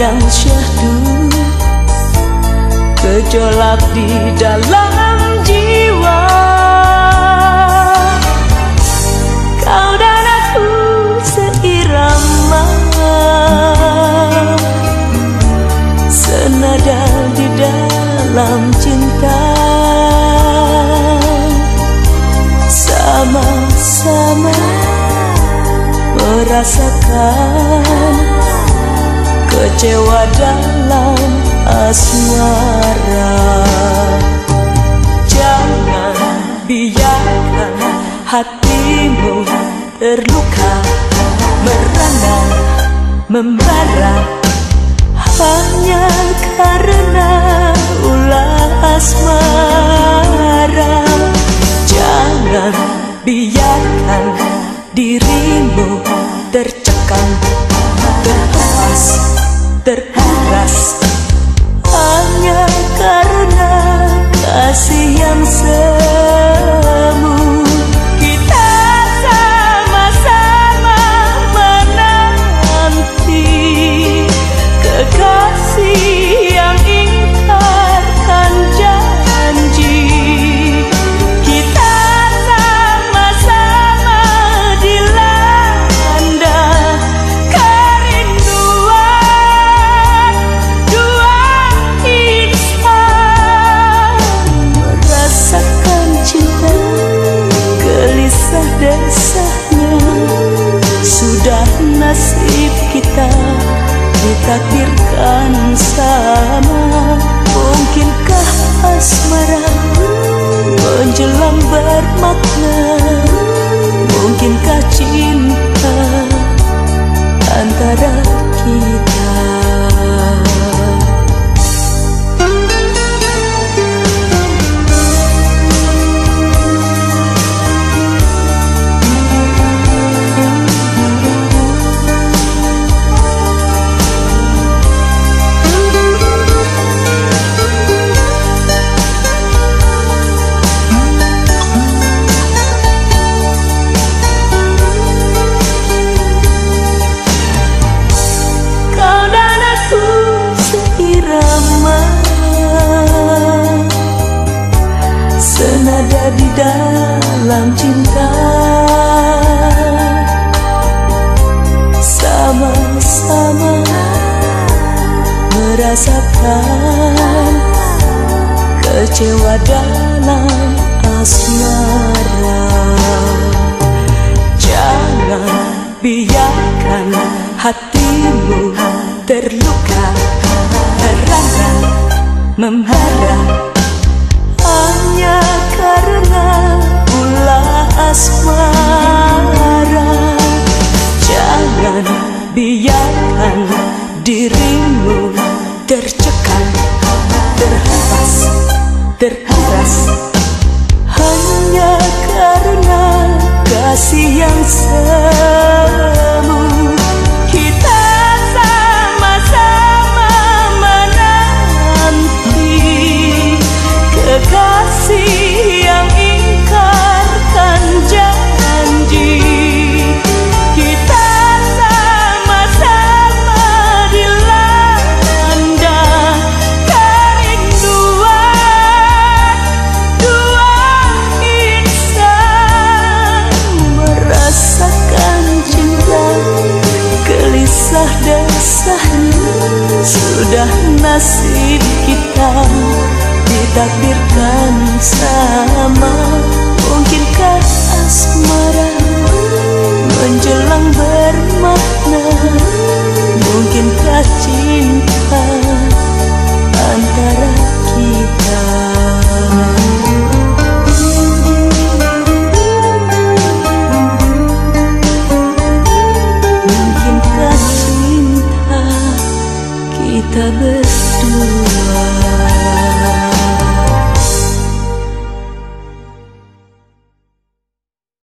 kadang syahdu. Kejolak di dalam jiwa. Kau dan aku seirama Senada di dalam cinta. Sama-sama merasakan Kecewa dalam asmara Jangan biarkan hatimu terluka Merana, memarah Hanya karena ulah asmara. Jangan biarkan dirimu terkuras. Hanya karena kasih yang semu nasib kita merasakan Kecewa dalam asmara. Jangan biarkan hatimu terluka Merana, memarah. Hanya karena ulah asmara. Jangan biarkan dirimu tercekam Terhempas, terhempas. Hanya karena kasih yang semu Sudah nasib kita ditakdirkan sama. Mungkinkah asmara menjelang bermakna? Mungkinkah cinta antara kita berdua